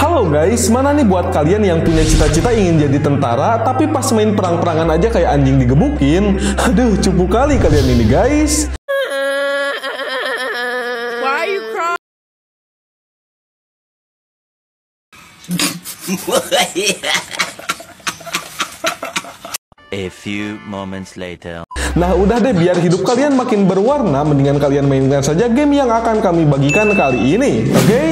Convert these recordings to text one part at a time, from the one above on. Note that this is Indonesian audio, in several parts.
Halo guys, mana nih buat kalian yang punya cita-cita ingin jadi tentara tapi pas main perang-perangan aja kayak anjing digebukin? Aduh, cupu kali kalian ini guys. Why you crying? A few moments later. Nah udah deh biar hidup kalian makin berwarna Mendingan kalian mainkan saja game yang akan kami bagikan kali ini Oke? Okay?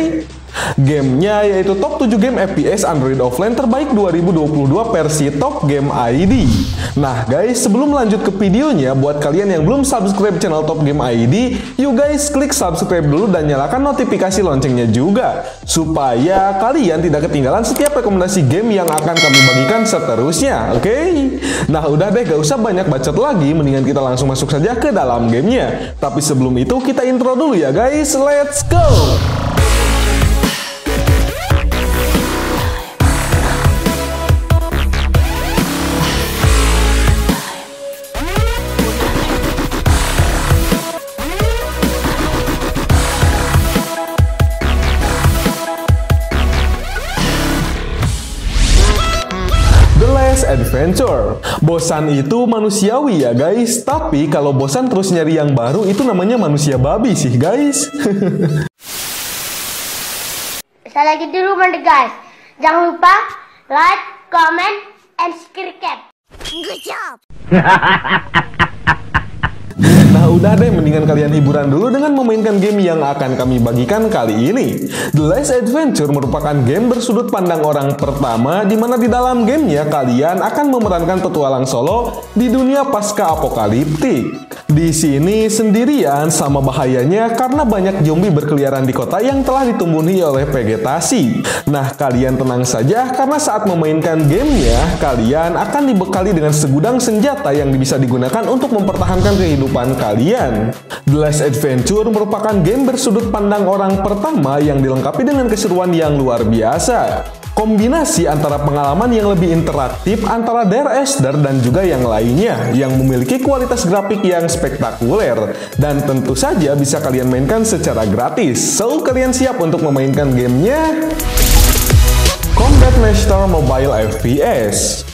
Gamenya yaitu top 7 game FPS Android offline terbaik 2022 versi Top Game ID. Nah guys, sebelum lanjut ke videonya, buat kalian yang belum subscribe channel Top Game ID, yuk guys klik subscribe dulu dan nyalakan notifikasi loncengnya juga, supaya kalian tidak ketinggalan setiap rekomendasi game yang akan kami bagikan seterusnya, oke? Okay? Nah udah deh, gak usah banyak bacot lagi, mendingan kita langsung masuk saja ke dalam gamenya. Tapi sebelum itu kita intro dulu ya guys, let's go! Adventure. Bosan itu manusiawi ya guys, tapi kalau bosan terus nyari yang baru itu namanya manusia babi sih guys. Saya lagi di rumah deh guys. Jangan lupa like, comment, and subscribe. Good job. Nah udah deh, mendingan kalian hiburan dulu dengan memainkan game yang akan kami bagikan kali ini. The Last Adventure merupakan game bersudut pandang orang pertama di mana di dalam gamenya kalian akan memerankan petualang solo di dunia pasca apokaliptik. Di sini sendirian sama bahayanya karena banyak zombie berkeliaran di kota yang telah ditumbuhi oleh vegetasi. Nah, kalian tenang saja karena saat memainkan gamenya, kalian akan dibekali dengan segudang senjata yang bisa digunakan untuk mempertahankan kehidupan kalian. The Last Adventure merupakan game bersudut pandang orang pertama yang dilengkapi dengan keseruan yang luar biasa. Kombinasi antara pengalaman yang lebih interaktif antara Dare Esther dan juga yang lainnya yang memiliki kualitas grafik yang spektakuler dan tentu saja bisa kalian mainkan secara gratis. So, kalian siap untuk memainkan gamenya? Combat Master Mobile FPS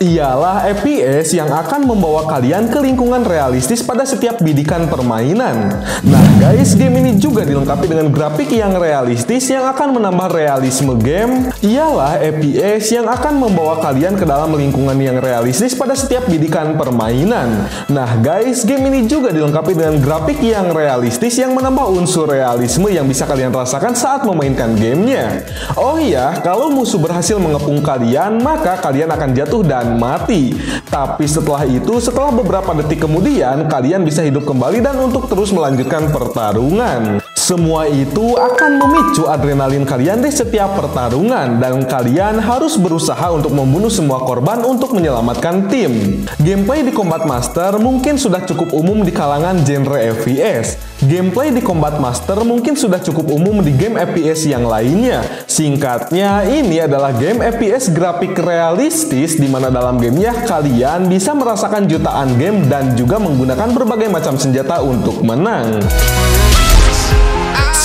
ialah FPS yang akan membawa kalian ke lingkungan realistis pada setiap bidikan permainan. Nah guys, game ini juga dilengkapi dengan grafik yang realistis yang akan menambah realisme game. Ialah FPS yang akan membawa kalian ke dalam lingkungan yang realistis pada setiap bidikan permainan. Nah guys, game ini juga dilengkapi dengan grafik yang realistis yang menambah unsur realisme yang bisa kalian rasakan saat memainkan gamenya. Oh iya, kalau musuh berhasil mengepung kalian, maka kalian akan jatuh dan dan mati. Tapi setelah itu, setelah beberapa detik kemudian, kalian bisa hidup kembali dan untuk terus melanjutkan pertarungan. Semua itu akan memicu adrenalin kalian di setiap pertarungan dan kalian harus berusaha untuk membunuh semua korban untuk menyelamatkan tim. Gameplay di Combat Master mungkin sudah cukup umum di kalangan genre FPS. Gameplay di Combat Master mungkin sudah cukup umum di game FPS yang lainnya. Singkatnya, ini adalah game FPS grafik realistis di mana dalam gamenya kalian bisa merasakan jutaan game dan juga menggunakan berbagai macam senjata untuk menang.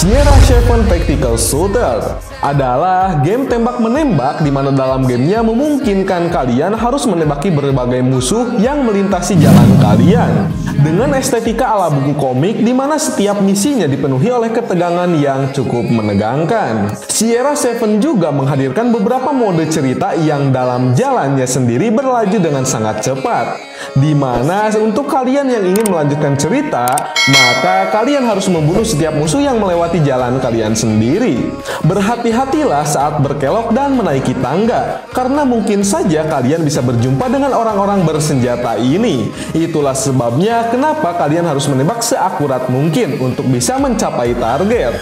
Sierra Seven Tactical Shooter adalah game tembak-menembak di mana dalam gamenya memungkinkan kalian harus menembaki berbagai musuh yang melintasi jalan kalian. Dengan estetika ala buku komik di mana setiap misinya dipenuhi oleh ketegangan yang cukup menegangkan. Sierra Seven juga menghadirkan beberapa mode cerita yang dalam jalannya sendiri berlaju dengan sangat cepat. Di mana untuk kalian yang ingin melanjutkan cerita, maka kalian harus membunuh setiap musuh yang melewati jalan kalian sendiri. Berhati-hatilah saat berkelok dan menaiki tangga, karena mungkin saja kalian bisa berjumpa dengan orang-orang bersenjata ini. Itulah sebabnya kenapa kalian harus menembak seakurat mungkin untuk bisa mencapai target.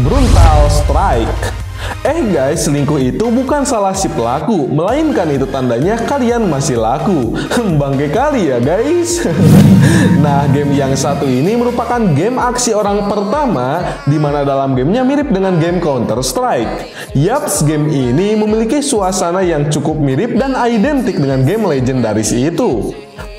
Brutal Strike Eh guys, selingkuh itu bukan salah si pelaku, melainkan itu tandanya kalian masih laku. Bangke kali ya guys. nah, game yang satu ini merupakan game aksi orang pertama di mana dalam gamenya mirip dengan game Counter Strike. Yaps, game ini memiliki suasana yang cukup mirip dan identik dengan game legendaris itu.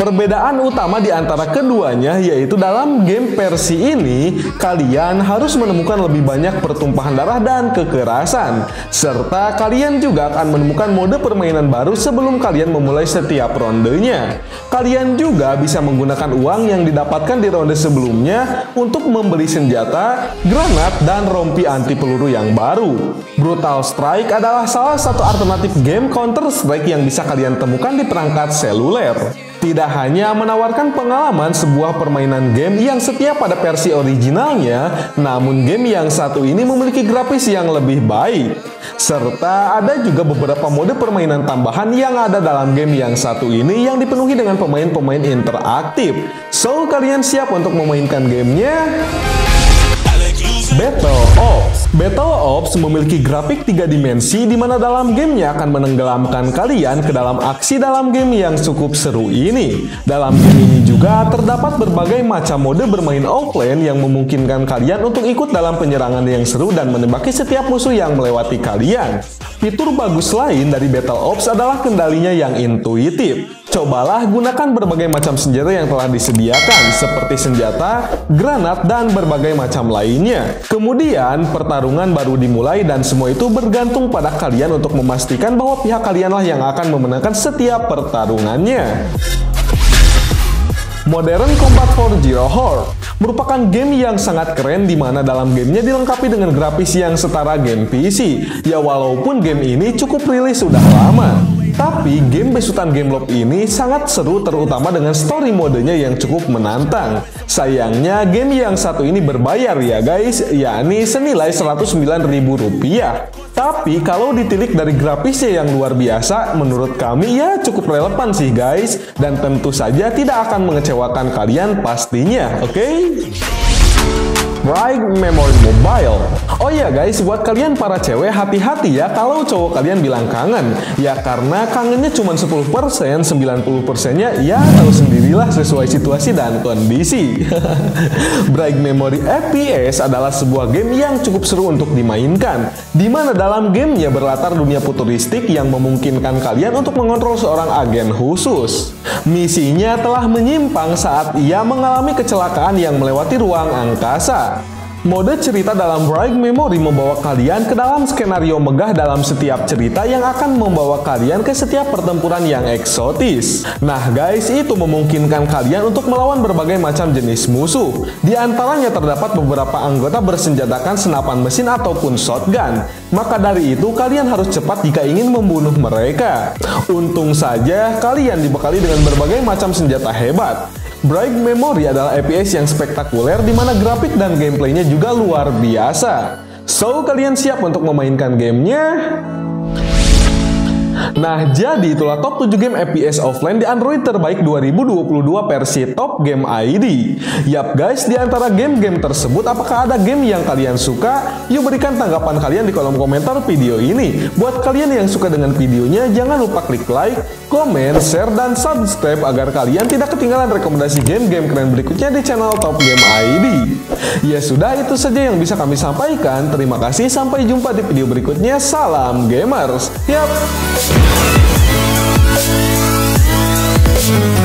Perbedaan utama di antara keduanya yaitu dalam game versi ini, kalian harus menemukan lebih banyak pertumpahan darah dan kekerasan, serta kalian juga akan menemukan mode permainan baru sebelum kalian memulai setiap rondenya. Kalian juga bisa menggunakan uang yang didapatkan di ronde sebelumnya untuk membeli senjata, granat, dan rompi anti peluru yang baru. Brutal Strike adalah salah satu alternatif game Counter Strike yang bisa kalian temukan di perangkat seluler tidak hanya menawarkan pengalaman sebuah permainan game yang setia pada versi originalnya, namun game yang satu ini memiliki grafis yang lebih baik. Serta ada juga beberapa mode permainan tambahan yang ada dalam game yang satu ini yang dipenuhi dengan pemain-pemain interaktif. So, kalian siap untuk memainkan gamenya? Battle Ops Battle Ops memiliki grafik tiga dimensi di mana dalam gamenya akan menenggelamkan kalian ke dalam aksi dalam game yang cukup seru ini. Dalam game ini juga terdapat berbagai macam mode bermain offline yang memungkinkan kalian untuk ikut dalam penyerangan yang seru dan menembaki setiap musuh yang melewati kalian. Fitur bagus lain dari Battle Ops adalah kendalinya yang intuitif. Cobalah gunakan berbagai macam senjata yang telah disediakan, seperti senjata, granat, dan berbagai macam lainnya. Kemudian, pertarungan baru dimulai dan semua itu bergantung pada kalian untuk memastikan bahwa pihak kalianlah yang akan memenangkan setiap pertarungannya. Modern Combat for Zero Horde merupakan game yang sangat keren di mana dalam gamenya dilengkapi dengan grafis yang setara game PC. Ya walaupun game ini cukup rilis sudah lama. Tapi game besutan game lob ini sangat seru terutama dengan story modenya yang cukup menantang. Sayangnya game yang satu ini berbayar ya guys, yakni senilai Rp109.000. Tapi kalau ditilik dari grafisnya yang luar biasa, menurut kami ya cukup relevan sih guys. Dan tentu saja tidak akan mengecewakan kalian pastinya, oke? Okay? Bright Memory Mobile. Oh iya guys, buat kalian para cewek hati-hati ya kalau cowok kalian bilang kangen. Ya karena kangennya cuma 10%, 90%-nya ya tahu sendirilah sesuai situasi dan kondisi. Bright Memory FPS adalah sebuah game yang cukup seru untuk dimainkan. Di mana dalam gamenya berlatar dunia futuristik yang memungkinkan kalian untuk mengontrol seorang agen khusus. Misinya telah menyimpang saat ia mengalami kecelakaan yang melewati ruang angkasa. Mode cerita dalam Bright Memory membawa kalian ke dalam skenario megah dalam setiap cerita yang akan membawa kalian ke setiap pertempuran yang eksotis. Nah guys, itu memungkinkan kalian untuk melawan berbagai macam jenis musuh. Di antaranya terdapat beberapa anggota bersenjatakan senapan mesin ataupun shotgun. Maka dari itu kalian harus cepat jika ingin membunuh mereka. Untung saja kalian dibekali dengan berbagai macam senjata hebat. Bright Memory adalah FPS yang spektakuler di mana grafik dan gameplaynya juga luar biasa. So, kalian siap untuk memainkan gamenya? Nah, jadi itulah top 7 game FPS offline di Android terbaik 2022 versi Top Game ID. Yap guys, di antara game-game tersebut apakah ada game yang kalian suka? Yuk berikan tanggapan kalian di kolom komentar video ini. Buat kalian yang suka dengan videonya, jangan lupa klik like, komen, share, dan subscribe agar kalian tidak ketinggalan rekomendasi game-game keren berikutnya di channel Top Game ID. Ya sudah, itu saja yang bisa kami sampaikan. Terima kasih, sampai jumpa di video berikutnya. Salam gamers. Yap. Thank you